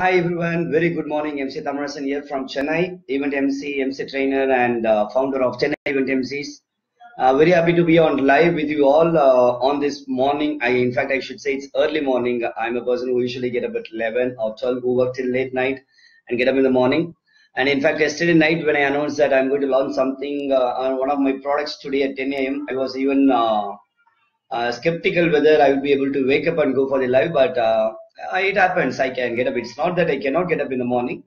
Hi everyone, very good morning. MC Thamizharasan here from Chennai, event MC, MC trainer, and uh, founder of Chennai Event MCs. Uh, very happy to be on live with you all uh, on this morning. I, in fact, I should say it's early morning. I'm a person who usually get up at 11 or 12, who work till late night and get up in the morning. And in fact, yesterday night when I announced that I'm going to launch something uh, on one of my products today at 10 a.m., I was even uh, uh, skeptical whether I would be able to wake up and go for the live, but it happens. I can get up. It's not that I cannot get up in the morning.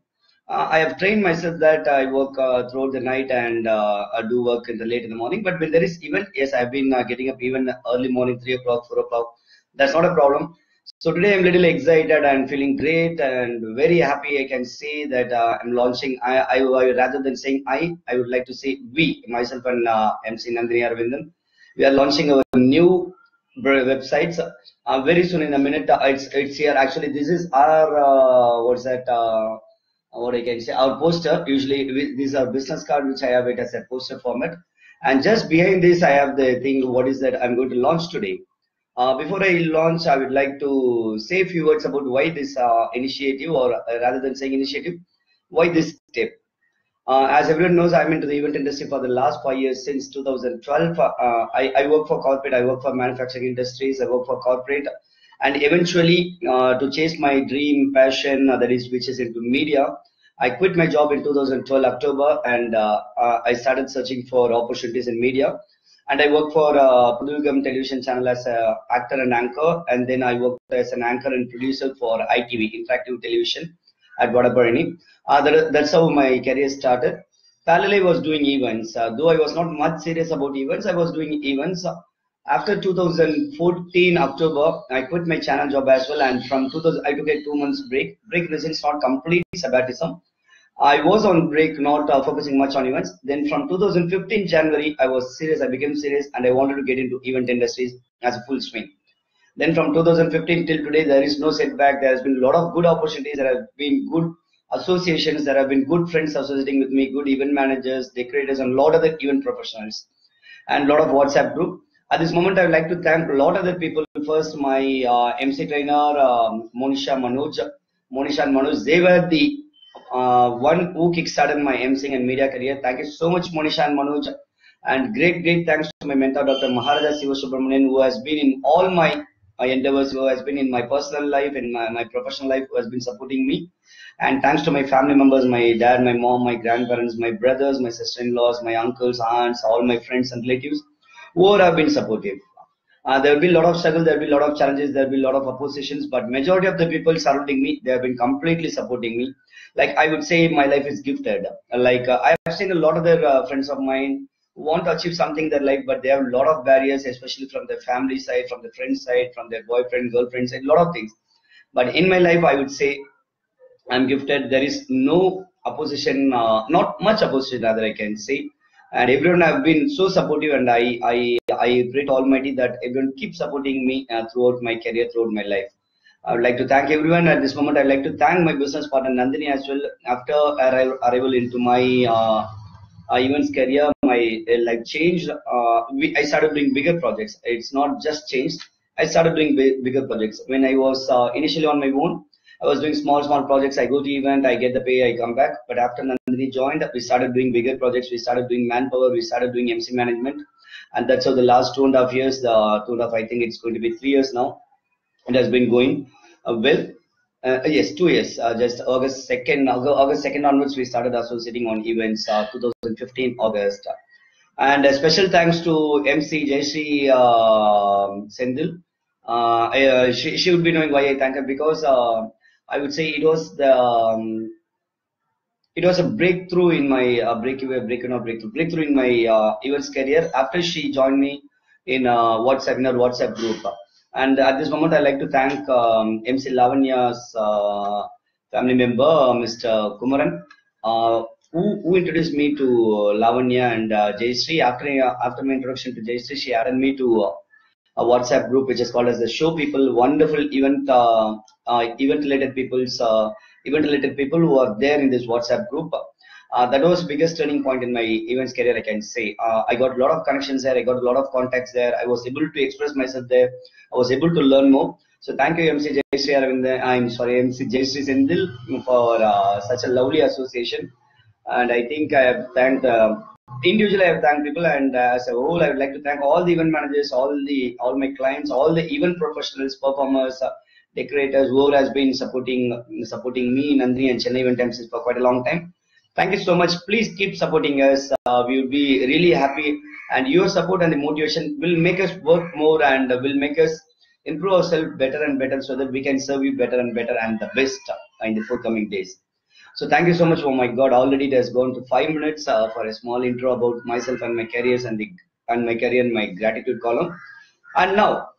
Uh, I have trained myself that I work uh, throughout the night and uh, I do work in the late in the morning. But when there is event, yes, I've been uh, getting up even early morning, three o'clock, four o'clock. That's not a problem. So today I'm little excited and feeling great and very happy. I can say that uh, I'm launching. I, I, I, rather than saying I, I would like to say we, myself and uh, MC Nandini Aravindan. We are launching our new websites uh, very soon in a minute. Uh, it's it's here. Actually, this is our uh, what's that? Uh, what I can say, our poster. Usually, we, these are business card which I have it as a poster format. And just behind this, I have the thing. What is that? I'm going to launch today. Uh, before I launch, I would like to say a few words about why this uh, initiative, or rather than saying initiative, why this step. Uh, as everyone knows, I'm into the event industry for the last five years since 2012. Uh, I, I, work for corporate, I work for manufacturing industries, I work for corporate, and eventually uh, to chase my dream, passion, that is, which is into media. I quit my job in 2012 October, and I started searching for opportunities in media and I work for uh, Puthuyugam television channel as an actor and anchor, and then I worked as an anchor and producer for ITV, Interactive Television, at Vadapalani. Uh, that, that's how my career started. Parallelly, I was doing events. Uh, though I was not much serious about events, I was doing events. After 2014 October, I quit my channel job as well, and from 2000, I took a two months break. Break the not complete sabbatism. I was on break, not uh, focusing much on events. Then from 2015 January, I was serious. I became serious, and I wanted to get into event industries as a full swing. Then from 2015 till today, there is no setback. There has been a lot of good opportunities. There have been good associations. There have been good friends associating with me, good event managers, decorators, and a lot of other event professionals, and a lot of WhatsApp group. At this moment, I would like to thank a lot of other people. First, my uh, MC trainer, um, Monisha Manoj. Monisha and Manoj, they were the uh, one who kickstarted my MCing and media career. Thank you so much, Monisha and Manoj. And great, great thanks to my mentor, Dr. Maharaja Siva Subramanian, who has been in all my, my endeavors, who has been in my personal life, in my, my professional life, who has been supporting me. And thanks to my family members, my dad, my mom, my grandparents, my brothers, my sister-in-laws, my uncles, aunts, all my friends and relatives who have been supportive. Uh, there will be a lot of struggle, there will be a lot of challenges, there will be a lot of oppositions, but majority of the people surrounding me, they have been completely supporting me. Like I would say, my life is gifted. Like uh, I have seen a lot of their uh, friends of mine want to achieve something in their life, but they have a lot of barriers, especially from their family side, from the friend side, from their boyfriend, girlfriend side, a lot of things. But in my life, I would say I'm gifted. There is no opposition, uh, not much opposition, rather I can say. And everyone have been so supportive, and I I I pray to Almighty that everyone keep supporting me uh, throughout my career, throughout my life. I would like to thank everyone at this moment. I'd like to thank my business partner Nandini as well. After arrival into my uh, uh, events career, my uh, life changed. Uh, I started doing bigger projects. It's not just changed. I started doing big, bigger projects. When I was uh, initially on my own, I was doing small, small projects. I go to event, I get the pay, I come back. But after Nandini joined, we started doing bigger projects. We started doing manpower. We started doing MC management. And that's how the last two and a half years, the two and a half, I think it's going to be three years now. It has been going uh, well. Uh, yes, two years. Uh, just August 2nd, August 2nd onwards, we started associating on events, 2015 August. And a special thanks to MC Jayashree uh, Sendil. I, she, she would be knowing why I thank her because I would say it was the um, it was a breakthrough in my uh, breakaway, break or breakthrough, breakthrough in my uh, events career after she joined me in uh, WhatsApp in WhatsApp group. And at this moment, I'd like to thank um, MC Lavanya's uh, family member, Mr. Kumaran, uh, who, who introduced me to Lavanya and uh, Jayashree. After, after my introduction to Jayashree, she added me to a WhatsApp group which is called as the Show People. Wonderful event uh, uh, event related people's uh, event related people who are there in this WhatsApp group. Uh, that was biggest turning point in my events career, I can say. Uh, I got a lot of connections there. I got a lot of contacts there. I was able to express myself there. I was able to learn more. So thank you, MC Jayashree Aravind. I'm sorry, MC Jayashree Sendil for uh, such a lovely association. And I think I have thanked uh, individually. I have thanked people, and uh, as a whole, I would like to thank all the event managers, all the all my clients, all the event professionals, performers, uh, decorators, who has been supporting supporting me, Nandini, and Chennai Event MCs for quite a long time. Thank you so much. Please keep supporting us. Uh, we will be really happy, and your support and the motivation will make us work more and will make us improve ourselves better and better so that we can serve you better and better and the best in the forthcoming days. So thank you so much. Oh my God, already it has gone to five minutes uh, for a small intro about myself and my careers and the and my career and my gratitude column. And now,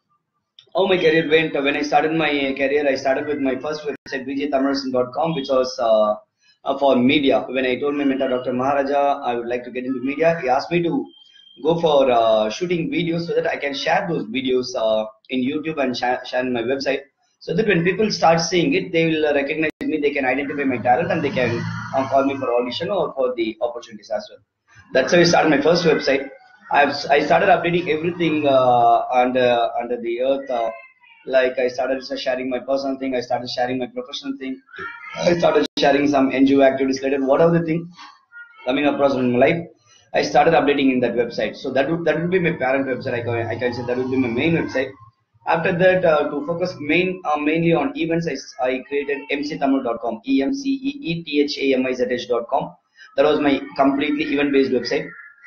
how my career went. When I started my career, I started with my first website, vjthamizharasan.com, which was uh, for media. When I told my mentor, Dr. Maharaja, I would like to get into media, he asked me to go for uh, shooting videos so that I can share those videos uh, in YouTube and share, share on my website. So that when people start seeing it, they will recognize me, they can identify my talent, and they can uh, call me for audition or for the opportunities as well. That's how I started my first website. I've I started updating everything uh, under under the earth. Like I started sharing my personal thing, I started sharing my professional thing, I started sharing some NGO activities related, whatever the thing coming across in my life. I started updating in that website. So that would that would be my parent website. I can, I can say that would be my main website. After that, uh, to focus main uh, mainly on events, I, I created emceethamizh.com, e m c e e t h a m i z h.com. That was my completely event-based website.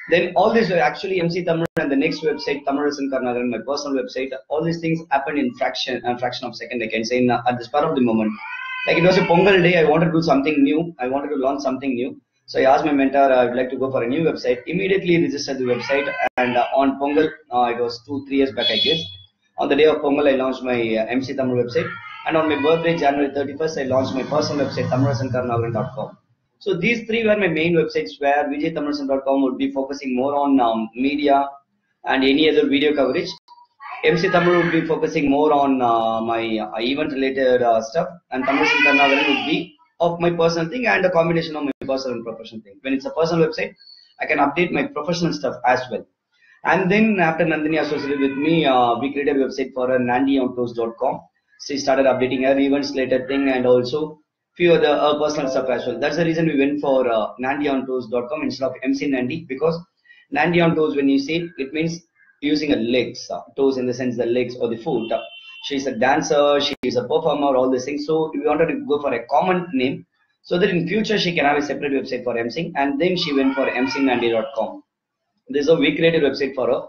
Then all these were actually MC Thamizh and the next website, Thamizharasan Karunakaran, my personal website. All these things happened in fraction, a fraction of second. I can say in, at the spur of the moment. Like it was a Pongal day, I wanted to do something new. I wanted to launch something new. So I asked my mentor, I would like to go for a new website. Immediately registered the website, and uh, on Pongal, uh, it was two, three years back, I guess. On the day of Pongal, I launched my uh, MC Thamizh website, and on my birthday, January 31st, I launched my personal website, thamizharasankarunakaran.com. So these three were my main websites where vjthamizharasan.com would be focusing more on um, media and any other video coverage. MC Thamizh would be focusing more on uh, my uh, event related uh, stuff, and Thamizharasan Karunakaran would be of my personal thing and a combination of my personal and professional thing. When it's a personal website, I can update my professional stuff as well. And then after Nandini associated with me, uh, we created a website for her, nandyontoes.com. She started updating her events related thing and also few other uh, personal stuff as well. That's the reason we went for uh, nandyontoes.com instead of MC Nandy because Nandy on toes, when you say it it means using a legs, uh, toes in the sense the legs or the foot. Uh, she's a dancer, she's a performer, all these things. So we wanted to go for a common name so that in future she can have a separate website for MCing and then she went for mcingandy.com. This is a we created website for her.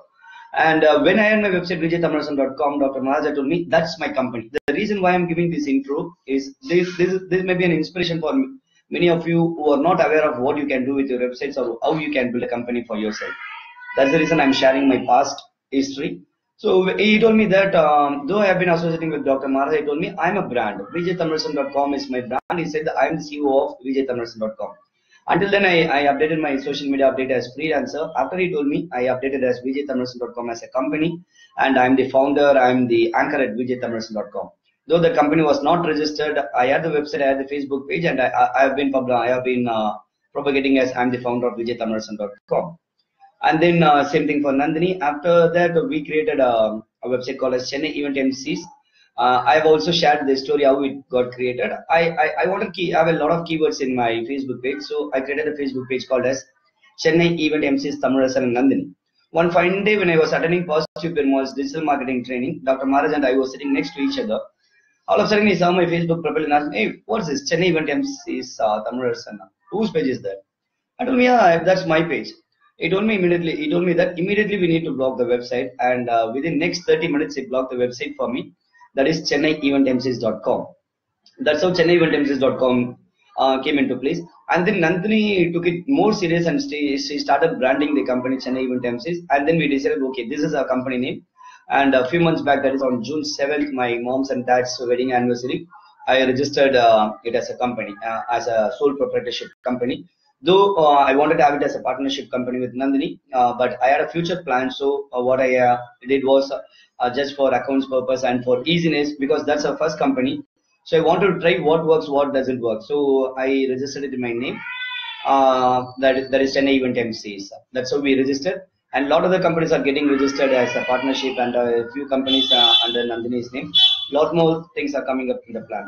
And uh, when I had my website vjthamizharasan.com, Dr. Maharaja told me that's my company. Reason why I'm giving this intro is this this this may be an inspiration for many of you who are not aware of what you can do with your websites or how you can build a company for yourself. That's the reason I'm sharing my past history. So he told me that um, though I have been associating with Dr. Maharaja, he told me I'm a brand. VJThamizharasan.com is my brand. He said that I'm the CEO of VJThamizharasan.com. Until then, I, I updated my social media update as freelancer. After he told me, I updated as VJThamizharasan.com as a company, and I'm the founder. I'm the anchor at VJThamizharasan.com. Though the company was not registered, I had the website, I had the Facebook page, and I, I, I have been I have been uh, propagating as I'm the founder of VJThamizharasan.com. And then uh, same thing for Nandini. After that, we created a, a website called as Chennai Event MCs. Uh, I've also shared the story how it got created. I I, I want to key, have a lot of keywords in my Facebook page, so I created a Facebook page called as Chennai Event MCs Thamizharasan and Nandini. One fine day when I was attending Positive Perumal's digital marketing training, Dr. Maharaj and I were sitting next to each other. All of a sudden, he saw my Facebook profile and asked me, "Hey, what's this Chennai Event MCs uh, Thamizharasan? Whose page is that?" I told him, "Yeah, that's my page." He told me immediately. He told me that immediately we need to block the website, and uh, within next 30 minutes, he blocked the website for me. That is ChennaiEventMCs.com. That's how ChennaiEventMCs.com uh, came into place. And then Nandini took it more serious and she started branding the company Chennai Event MCs. And then we decided, okay, this is our company name. And a few months back, that is on June 7th, my mom's and dad's wedding anniversary, I registered uh, it as a company, uh, as a sole proprietorship company though uh, I wanted to have it as a partnership company with Nandini, uh, but I had a future plan. So uh, what I uh, did was just for accounts purpose and for easiness because that's our first company. So I wanted to try what works, what doesn't work. So I registered it in my name. That that is Chennai Event MCs. That's how we registered. And a lot of the companies are getting registered as a partnership and a few companies are under Nandini's name. A lot more things are coming up in the plan.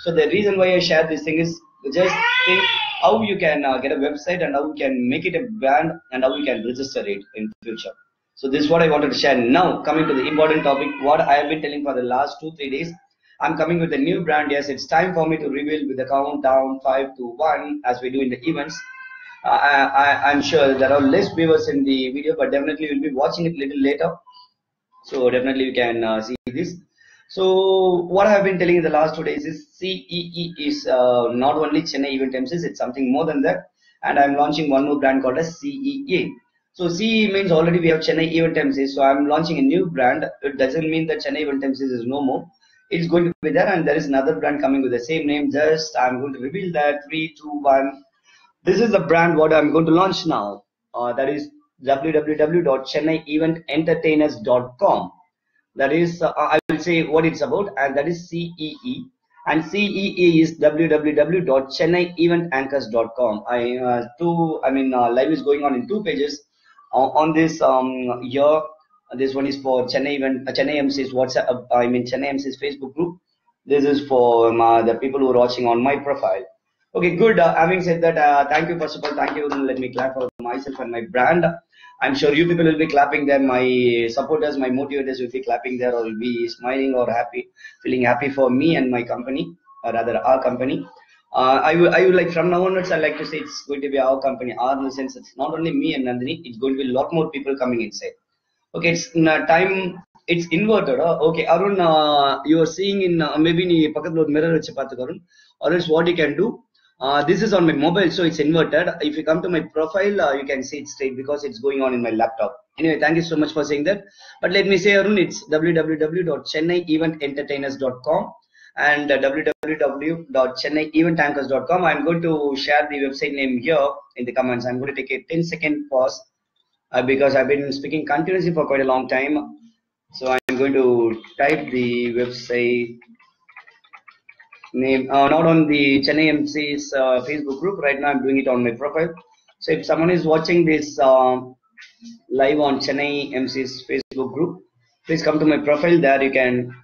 So the reason why I share this thing is just think how you can uh, get a website and how you can make it a brand and how you can register it in future. So this is what I wanted to share. Now coming to the important topic, what I have been telling for the last two three days. I'm coming with a new brand. Yes, it's time for me to reveal with the countdown five to one as we do in the events. I, am sure there are less viewers in the video, but definitely you'll be watching it a little later. So definitely you can uh, see this. So what I have been telling in the last two days is CEE is uh, not only Chennai Event MCs, it's something more than that. And I'm launching one more brand called as CEA. So CE means already we have Chennai Event MCs. So I'm launching a new brand. It doesn't mean that Chennai Event MCs is no more. It's going to be there and there is another brand coming with the same name. Just I'm going to reveal that. Three, two, one this is the brand what I'm going to launch now. Uh, that is www.chennaievent-entertainers.com. That is, uh, I will say what it's about, and that is CEE. And CEE is www.chennaieventanchors.com. I uh, two, I mean, uh, live is going on in two pages. Uh, on this um, year, this one is for Chennai event, uh, Chennai MC's WhatsApp. Uh, I mean, Chennai MC's Facebook group. This is for um, uh, the people who are watching on my profile. Okay, good. Uh, having said that, uh, thank you first of all. Thank you. Let me clap for myself and my brand. I'm sure you people will be clapping there. My supporters, my motivators will be clapping there, or will be smiling or happy, feeling happy for me and my company, or rather our company. Uh, I would, I would like from now onwards, I like to say it's going to be our company. Our in the sense it's not only me and Nandini. It's going to be a lot more people coming inside. Okay, it's time. It's inverted. Uh, okay, Arun, uh, you are seeing in uh, maybe நீ பக்கத்துல ஒரு mirror வச்சு பார்த்துக்க Arun. Or else what you can do, uh, this is on my mobile, so it's inverted. If you come to my profile, uh, you can see it straight because it's going on in my laptop. Anyway, thank you so much for saying that. But let me say, Arun, it's www.chennaievent-entertainers.com and uh. I'm going to share the website name here in the comments. I'm going to take a 10 second pause uh, because I've been speaking continuously for quite a long time. So I'm going to type the website name uh, not on the Chennai MC's uh, Facebook group. Right now, I'm doing it on my profile. So if someone is watching this uh, live on Chennai MC's Facebook group, please come to my profile. There you can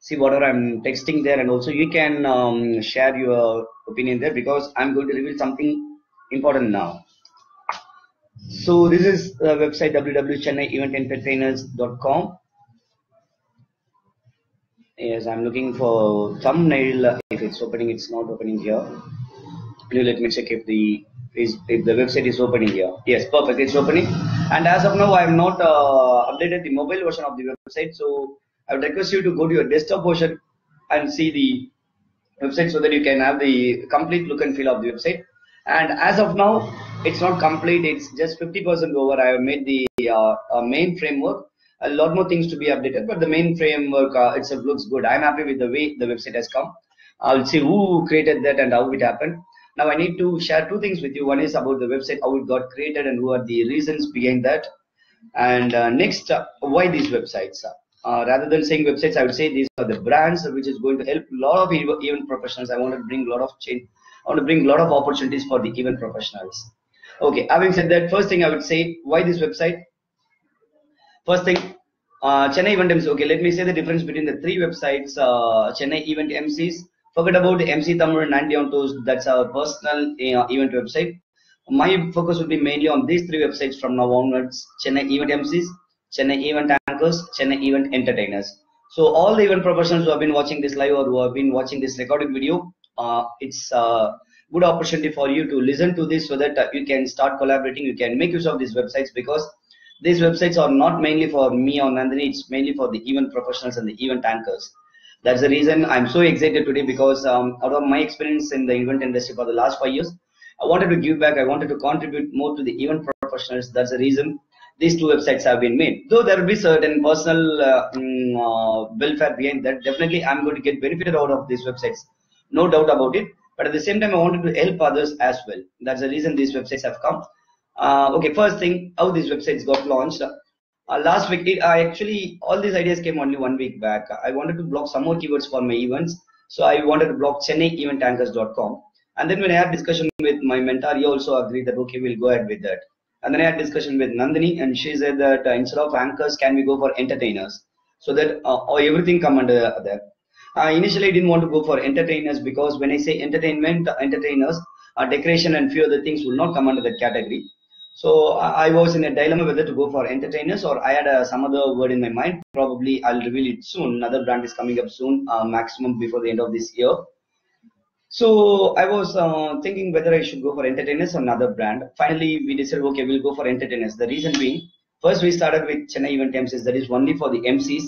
see whatever I'm texting there, and also you can um, share your opinion there because I'm going to reveal something important now. So this is the website www.chennaievent-entertainers.com Yes, I'm looking for thumbnail. If it's opening, it's not opening here. Please let me check if the is if the website is opening here. Yes, perfect. It's opening. And as of now, I have not uh, updated the mobile version of the website. So I would request you to go to your desktop version and see the website so that you can have the complete look and feel of the website. And as of now, it's not complete. It's just 50% over. I have made the uh, uh, main framework a lot more things to be updated, but the main framework uh, itself looks good. I'm happy with the way the website has come. I'll see who created that and how it happened. Now I need to share two things with you. One is about the website, how it got created and who are the reasons behind that. And uh, next, uh, why these websites? Uh, rather than saying websites, I would say these are the brands which is going to help a lot of event professionals. I want to bring a lot of change. I want to bring a lot of opportunities for the event professionals. Okay, having said that, first thing I would say, why this website? First thing, uh, Chennai Event MCs. Okay, let me say the difference between the three websites. Uh, Chennai Event MCs. Forget about MC Thamizh and Nandy On Toes. That's our personal uh, event website. My focus will be mainly on these three websites from now onwards. Chennai Event MCs, Chennai Event Anchors, Chennai Event Entertainers. So all the event professionals who have been watching this live or who have been watching this recorded video, uh, it's a good opportunity for you to listen to this so that uh, you can start collaborating. You can make use of these websites because these websites are not mainly for me or Nandini, it's mainly for the event professionals and the event anchors. That's the reason I'm so excited today because um, out of my experience in the event industry for the last five years, I wanted to give back, I wanted to contribute more to the event professionals. That's the reason these two websites have been made. Though there will be certain personal uh, mm, uh, welfare behind that, definitely I'm going to get benefited out of these websites. No doubt about it. But at the same time, I wanted to help others as well. That's the reason these websites have come. Uh, okay, first thing, how these websites got launched. Uh, last week, it, I actually, all these ideas came only one week back. I wanted to block some more keywords for my events. So I wanted to block ChennaiEventAnchors.com. And then when I had discussion with my mentor, he also agreed that, okay, we'll go ahead with that. And then I had discussion with Nandini, and she said that uh, instead of anchors, can we go for entertainers? So that uh, everything come under there. Uh, initially, I didn't want to go for entertainers because when I say entertainment, entertainers, uh, decoration and few other things will not come under that category. So I was in a dilemma whether to go for entertainers or I had uh, some other word in my mind. Probably I'll reveal it soon. Another brand is coming up soon, uh, maximum before the end of this year. So I was uh, thinking whether I should go for entertainers or another brand. Finally, we decided, okay, we'll go for entertainers. The reason being, first we started with Chennai Event MCs, that is only for the MCs,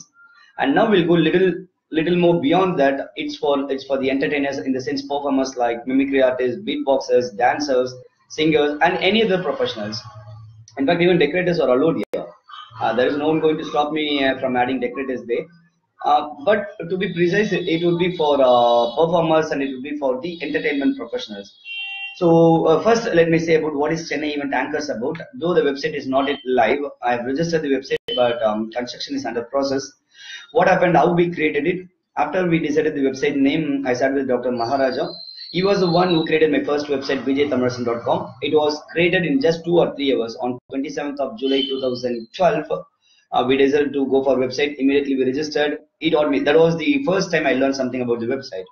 and now we'll go little little more beyond that. It's for it's for the entertainers in the sense performers like mimicry artists, beatboxers, dancers, singers, and any other professionals. In fact, even decorators are allowed here. Uh, there is no one going to stop me uh, from adding decorators there. Uh, but to be precise, it would be for uh, performers and it would be for the entertainment professionals. So uh, first, let me say about what is Chennai Event Anchors about. Though the website is not yet live, I have registered the website, but um, construction is under process. What happened? How we created it? After we decided the website name, I started with Dr. Maharaja. He was the one who created my first website, vjthamizharasan.com. It was created in just two or three hours on 27th of July 2012. Uh, we decided to go for website. Immediately we registered. It taught me. That was the first time I learned something about the website.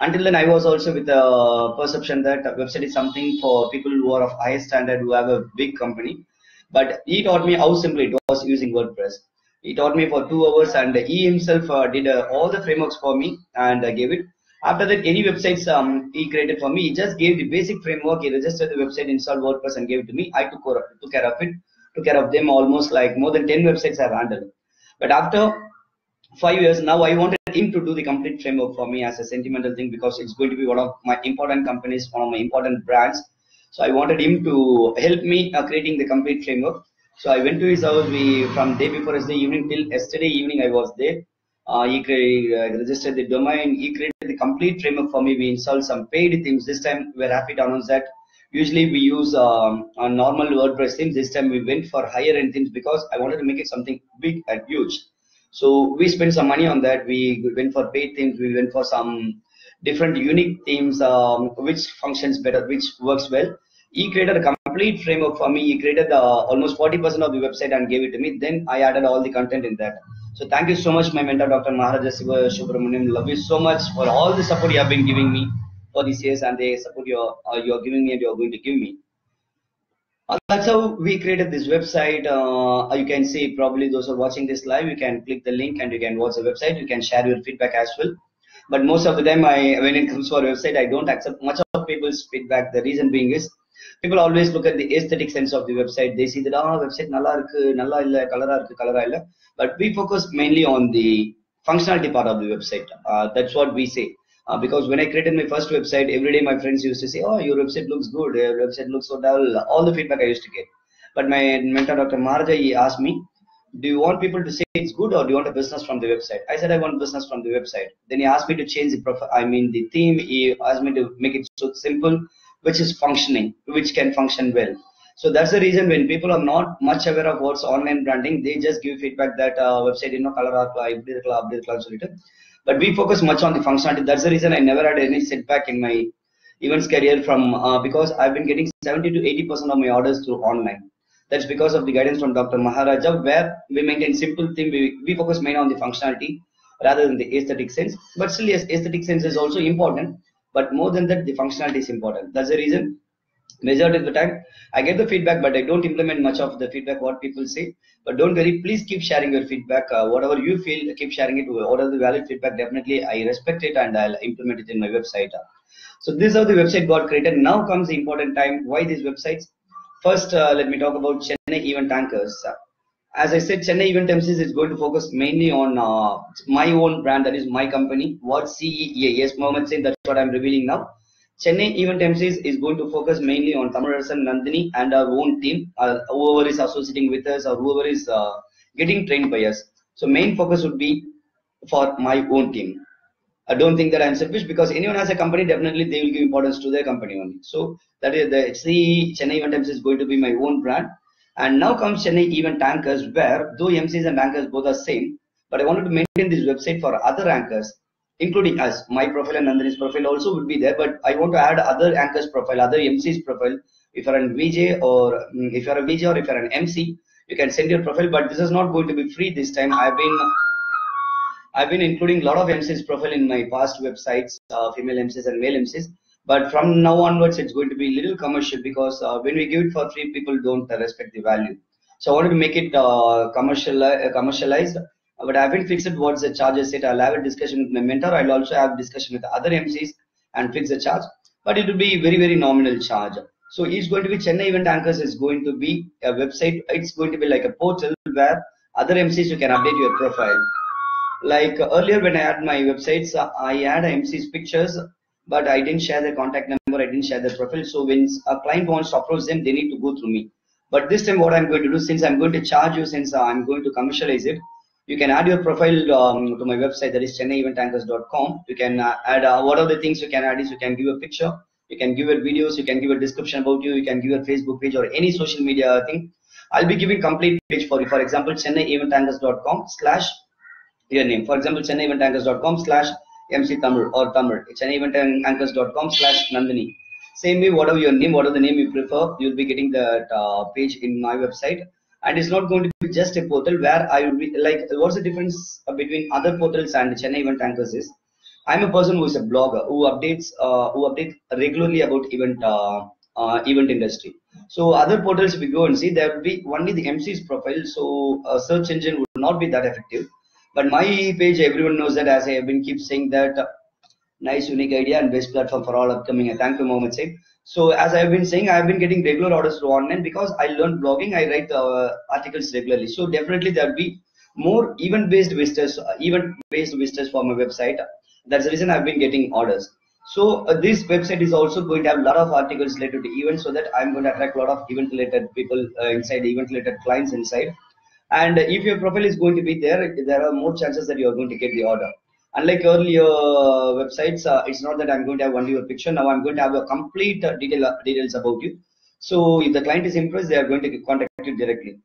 Until then, I was also with the perception that a website is something for people who are of high standard, who have a big company. But he taught me how simple it was using WordPress. He taught me for two hours, and he himself uh, did uh, all the frameworks for me and uh, gave it. After that, any websites um, he created for me, he just gave the basic framework. He registered the website, installed WordPress, and gave it to me. I took, took care of it, took care of them almost like more than 10 websites I've handled. But after five years, now I wanted him to do the complete framework for me as a sentimental thing because it's going to be one of my important companies, one of my important brands. So I wanted him to help me uh, creating the complete framework. So I went to his house. We from day before yesterday evening till yesterday evening I was there. Uh, he created, uh, registered the domain. He created the complete framework for me. We installed some paid themes. This time we're happy to announce that. Usually we use um, a normal WordPress themes. This time we went for higher end themes because I wanted to make it something big and huge. So we spent some money on that. We went for paid themes. We went for some different unique themes, um, which functions better, which works well. He created a complete framework for me. He created the, almost 40% of the website and gave it to me. Then I added all the content in that. So thank you so much, my mentor, Dr. Maharaja Subramaniam. Love you so much for all the support you have been giving me for these years and the support you're, uh, you're giving me and you're going to give me. Uh, that's how we created this website. Uh, you can see probably those who are watching this live, you can click the link and you can watch the website. You can share your feedback as well. But most of the time, I when it comes for a website, I don't accept much of people's feedback. The reason being is people always look at the aesthetic sense of the website. They see that ah website nalla irukku, nalla illa, color irukku, color. But we focus mainly on the functionality part of the website. Uh, that's what we say. Uh, because when I created my first website, every day my friends used to say, "Oh, your website looks good. Your website looks so dull." All the feedback I used to get. But my mentor, Dr. Maharaja, he asked me, "Do you want people to say it's good, or do you want a business from the website?" I said, "I want business from the website." Then he asked me to change the profile. I mean, the theme. He asked me to make it so simple, which is functioning, which can function well. So that's the reason when people are not much aware of what's online branding, they just give feedback that uh, website, you know, color இப்படி இருக்கலாம் அப்படி இருக்கலாம் சொல்லிட்டு but we focus much on the functionality. That's the reason I never had any setback in my events career from uh, because I've been getting 70 to 80 percent of my orders through online. That's because of the guidance from Dr. Maharaja, where we maintain simple thing. We, we focus mainly on the functionality rather than the aesthetic sense. But still, yes, aesthetic sense is also important. but more than that, the functionality is important. That's the reason majority of the time i get the feedback but i don't implement much of the feedback what people say. But don't worry please keep sharing your feedback. Uh, whatever you feel keep sharing it. Whatever the valid feedback definitely i respect it and i'll implement it in my website. So this is how the website got created. Now comes the important time. Why these websites? First uh, let me talk about chennai event anchors as i said chennai event mcs is going to focus mainly on uh, my own brand that is my company what cea yes mohammed said that's what i'm revealing now Chennai Event MCs is going to focus mainly on Thamizharasan Nandini and our own team, uh, whoever is associating with us or whoever is uh, getting trained by us. So main focus would be for my own team. I don't think that I'm selfish because anyone has a company, definitely they will give importance to their company only. So that is the HC Chennai Event MCs is going to be my own brand. And now comes Chennai Event Anchors, where though MCs and anchors both are same, but I wanted to maintain this website for other anchors including us. My profile and Nandini's profile also would be there, but I want to add other anchors profile, other MC's profile, if you're a VJ or mm, if you're a VJ or if you're an MC, you can send your profile, but this is not going to be free this time. I've been I've been including a lot of MCs profile in my past websites, uh, female MCs and male MCs. But from now onwards, it's going to be a little commercial because uh, when we give it for free, people don't uh, respect the value. So I wanted to make it uh, commercial, commercialized. But I haven't fixed what's the charges yet. I'll have a discussion with my mentor. I'll also have discussion with other MCs and fix the charge. But it will be very, very nominal charge. So it's going to be Chennai Event Anchors is going to be a website. It's going to be like a portal where other MCs you can update your profile like earlier when I had my websites, I had MC's pictures, but I didn't share their contact number, I didn't share their profile. So when a client wants to approach them, they need to go through me. But this time what I'm going to do, since I'm going to charge you, since uh, I'm going to commercialize it, you can add your profile um, to my website that is chennaieventanchors.com. You can uh, add uh, what are the things you can add is you can give a picture, you can give your videos, you can give a description about you, you can give your Facebook page or any social media thing. I'll be giving complete page for you. For example, chennaieventanchors.com slash your name. For example, chennaieventanchors.com slash MC Tamil or Tamil. chennaieventanchors.com slash Nandini. Same way, whatever your name, whatever the name you prefer, you'll be getting that uh, page in my website. And it's not going to be just a portal where I will be like, what's the difference between other portals and Chennai Event Anchors is I'm a person who is a blogger who updates, uh, who updates regularly about event, uh, uh, event industry. So other portals, we go and see, there will be only the MC's profile. So a search engine would not be that effective but my page, everyone knows that as I have been keep saying that uh, nice unique idea and best platform for all upcoming. And thank you, Mohammed Said. So as I have been saying, I have been getting regular orders through online because I learned blogging. I write uh, articles regularly. So definitely there will be more event-based visitors, uh, event-based visitors for my website. That's the reason I've been getting orders. So uh, this website is also going to have a lot of articles related to events, so that I'm going to attract a lot of event-related people uh, inside, event-related clients inside and if your profile is going to be there there are more chances that you are going to get the order. Unlike earlier websites uh, it's not that i'm going to have only your picture. Now i'm going to have a complete uh, detail uh, details about you. So if the client is impressed they are going to contact you directly.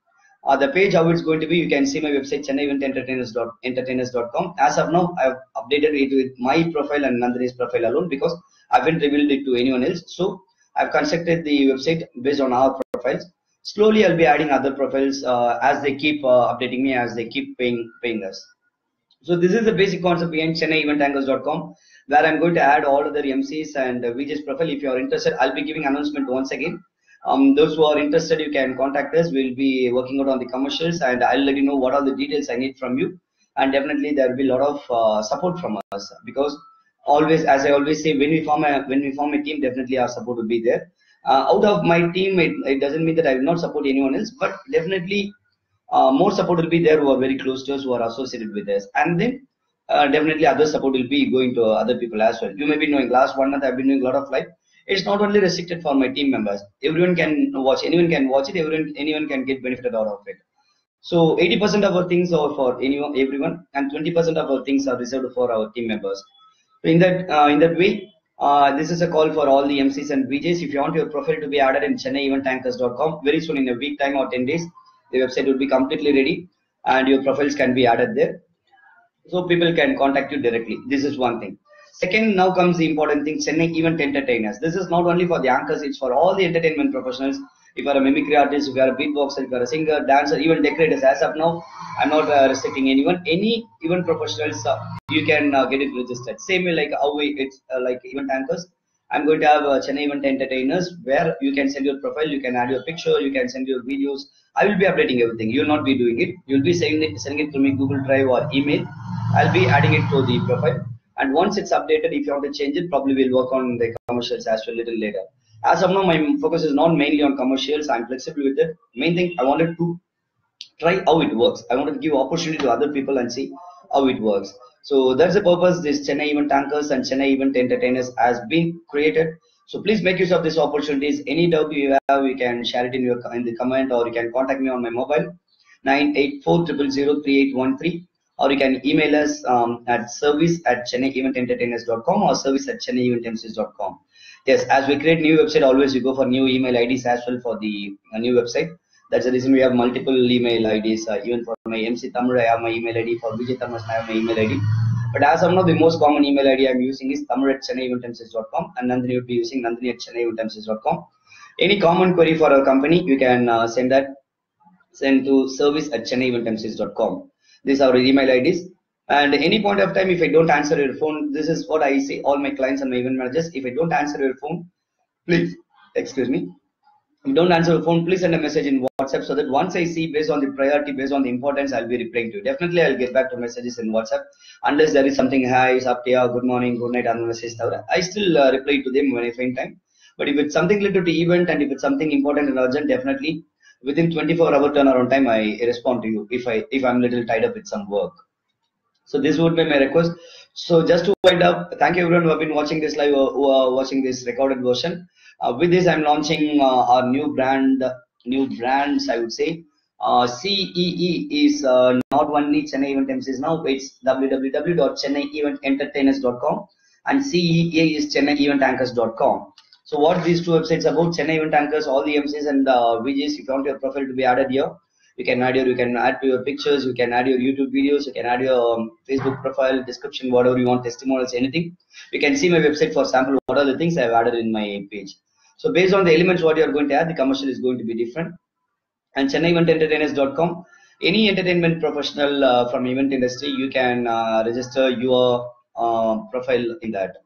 Uh, the page how it's going to be you can see my website chennaievent.entertainers.com as of now i have updated it with my profile and nandini's profile alone because i haven't revealed it to anyone else. So i've constructed the website based on our profiles slowly I'll be adding other profiles uh, as they keep uh, updating me, as they keep paying paying us. So this is the basic concept behind ChennaiEventAnchors.com, where I'm going to add all other MCs and uh, VJ's profile. If you are interested, I'll be giving announcement once again. Um, those who are interested, you can contact us. We'll be working out on the commercials, and I'll let you know what are the details I need from you. And definitely there will be a lot of uh, support from us because always, as I always say, when we form a when we form a team, definitely our support will be there out of my team, it, it, doesn't mean that I will not support anyone else, but definitely uh, more support will be there who are very close to us, who are associated with us. And then uh, definitely other support will be going to other people as well. You may be knowing last one month I've been doing a lot of live. It's not only restricted for my team members. Everyone can watch, anyone can watch it, everyone, anyone can get benefited out of it. So 80% of our things are for anyone, everyone, and 20% of our things are reserved for our team members. So in that uh, in that way, uh, this is a call for all the MCs and VJs. If you want your profile to be added in ChennaiEventAnchors.com, very soon in a week time or 10 days, the website will be completely ready and your profiles can be added there. So people can contact you directly. This is one thing. Second, now comes the important thing, Chennai Event Entertainers. This is not only for the anchors, it's for all the entertainment professionals. If you are a mimicry artist, if you are a beatboxer, if you are a singer, dancer, even decorators, as of now, I'm not uh, restricting anyone. Any even professionals, uh, you can uh, get it registered. Same way like how we, it's uh, like event anchors. I'm going to have uh, Chennai Event Entertainers where you can send your profile, you can add your picture, you can send your videos. I will be updating everything. You will not be doing it. You'll be sending it, sending it to me Google Drive or email. I'll be adding it to the profile. And once it's updated, if you want to change it, probably we'll work on the commercials as well a little later. As of now, my focus is not mainly on commercials. I'm flexible with it. Main thing I wanted to try how it works. I wanted to give opportunity to other people and see how it works. So that's the purpose this Chennai Event Anchors and Chennai Event Entertainers has been created. So please make use of these opportunities. Any doubt you have, you can share it in your in the comment or you can contact me on my mobile 984 or you can email us um, at service at chennaievent-entertainers.com or service at chennaieventmcs.com. Yes, as we create new website, always we go for new email IDs as well for the uh, new website. That's the reason we have multiple email IDs. Uh, even for my MC Thamizh, I have my email ID. For Vijay Tamas, I have my email ID. But as of now, the most common email ID I'm using is tamil at chennaieventmcs.com and Nandini would be using nandini at. Any common query for our company, you can uh, send that send to service at. These are our email IDs. And any point of time, if I don't answer your phone, this is what I say all my clients and my event managers. If I don't answer your phone, please, excuse me, if you don't answer the phone, please send a message in WhatsApp so that once I see based on the priority, based on the importance, I'll be replying to you. Definitely, I'll get back to messages in WhatsApp unless there is something, hi, saptiya, good morning, good night, on message. I still uh, reply to them when I find time. But if it's something related to event and if it's something important and urgent, definitely within 24 hour turnaround time, I respond to you if I if I'm little tied up with some work. So this would be my request. So just to wind up, thank you everyone who have been watching this live, who are watching this recorded version. Uh, with this, I'm launching uh, our new brand, new brands, I would say. Uh, CEE is uh, not only Chennai Event MCs now, it's www.chennaievent-entertainers.com and CEA is chennaieventanchors.com. So what these two websites about, Chennai Event Anchors, all the MCs and uh, VJs, if you want your profile to be added here, you can add your you can add to your pictures you can add your youtube videos you can add your um, facebook profile description whatever you want testimonials anything. You can see my website for sample what are the things i've added in my page. So based on the elements what you're going to add the commercial is going to be different. And chennaievent-entertainers.com any entertainment professional uh, from event industry you can uh, register your uh, profile in that.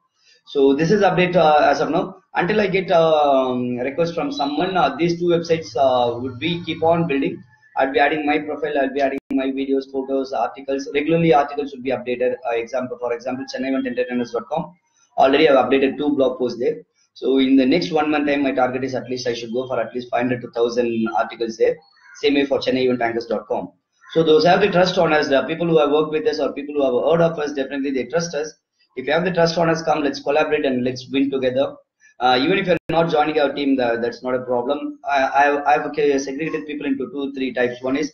So this is update uh, as of now. Until i get a um, request from someone uh, these two websites uh, would be keep on building I'll be adding my profile, I'll be adding my videos, photos, articles. Regularly, articles will be updated. Uh, example, for example, ChennaiEventEntertainers.com. Already, I've updated two blog posts there. So in the next one month time, my target is at least I should go for at least 500 to 1000 articles there. Same way for ChennaiEventAnchors.com. So those have the trust on us. The people who have worked with us or people who have heard of us, definitely they trust us. If you have the trust on us, come, let's collaborate and let's win together. Uh, even if you're not joining our team, that's not a problem. I, I, have segregated people into two, three types. One is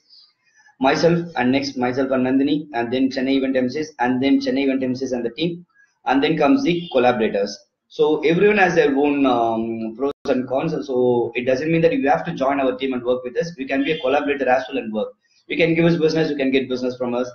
myself, and next myself and Nandini, and then Chennai Event MCs, and then Chennai Event MCs and the team, and then comes the collaborators. So everyone has their own um, pros and cons. So it doesn't mean that you have to join our team and work with us. You can be a collaborator as well and work. You can give us business. You can get business from us.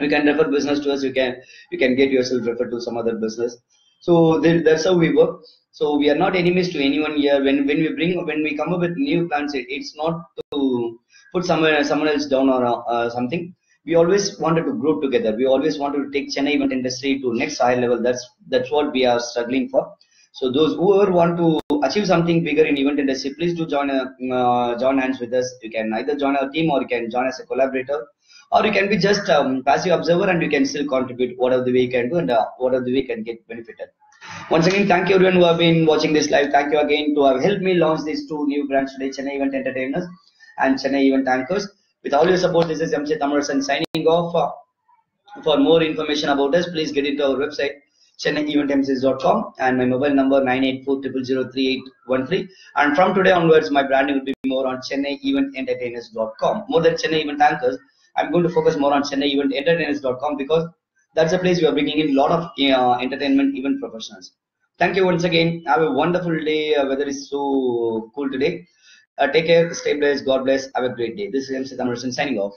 You can refer business to us. You can you can get yourself referred to some other business. So that's how we work. So we are not enemies to anyone here. When when we bring when we come up with new plans, it, it's not to put someone someone else down or uh, something. We always wanted to grow together. We always wanted to take Chennai event industry to next high level. That's that's what we are struggling for. So those who want to achieve something bigger in event industry, please do join a, uh, join hands with us. You can either join our team or you can join as a collaborator, or you can be just um, passive observer and you can still contribute whatever the way you can do and uh, whatever the way you can get benefited. Once again, thank you everyone who have been watching this live. Thank you again to have helped me launch these two new brands today, Chennai Event Entertainers and Chennai Event Anchors. With all your support, this is MC Thamizharasan signing off. Uh, for more information about us, please get into our website chennaieventmcs.com and my mobile number 984 And from today onwards, my branding will be more on chennaievent-entertainers.com. More than Chennai Event Anchors, I'm going to focus more on chennaievent-entertainers.com because that's a place we are bringing in a lot of uh, entertainment even professionals. Thank you once again. Have a wonderful day. Uh, weather is so cool today. Uh, take care. Stay blessed. God bless. Have a great day. This is mc Thamizharasan signing off